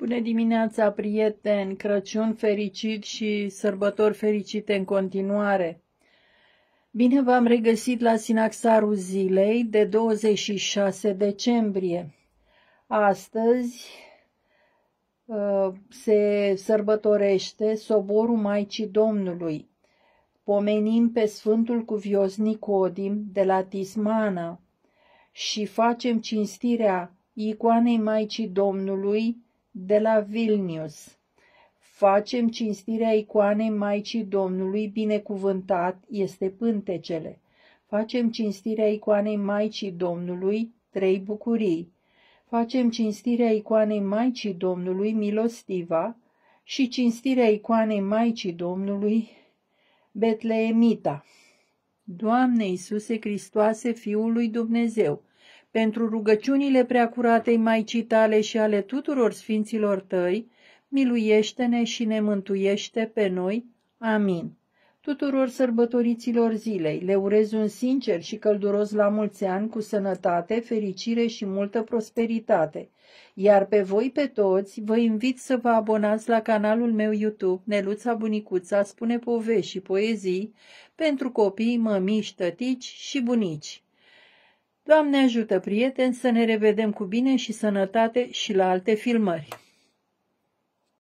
Bună dimineața, prieteni! Crăciun fericit și sărbători fericite în continuare! Bine v-am regăsit la Sinaxarul zilei de 26 decembrie. Astăzi uh, se sărbătorește soborul Maicii Domnului. Pomenim pe Sfântul Cuvios Nicodim de la Tismana și facem cinstirea icoanei Maicii Domnului de la Vilnius. Facem cinstirea icoanei Maicii Domnului, binecuvântat este pântecele. Facem cinstirea icoanei Maicii Domnului, trei bucurii. Facem cinstirea icoanei Maicii Domnului, milostiva, și cinstirea icoanei Maicii Domnului, Betleemita. Doamne Iisuse Hristoase, Fiul lui Dumnezeu, pentru rugăciunile preacuratei Maicii tale și ale tuturor sfinților tăi, miluiește-ne și ne mântuiește pe noi. Amin. Tuturor sărbătoriților zilei le urez un sincer și călduros la mulți ani cu sănătate, fericire și multă prosperitate. Iar pe voi pe toți vă invit să vă abonați la canalul meu YouTube Neluța Bunicuța spune povești și poezii pentru copii, mămiși, tătici și bunici. Doamne ajută, prieteni, să ne revedem cu bine și sănătate și la alte filmări.